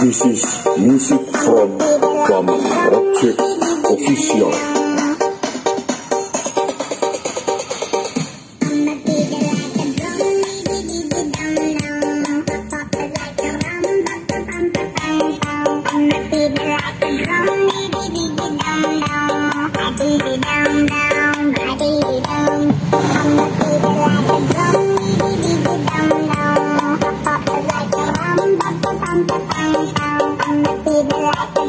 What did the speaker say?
This is music from Bam Rocket Official. Dum.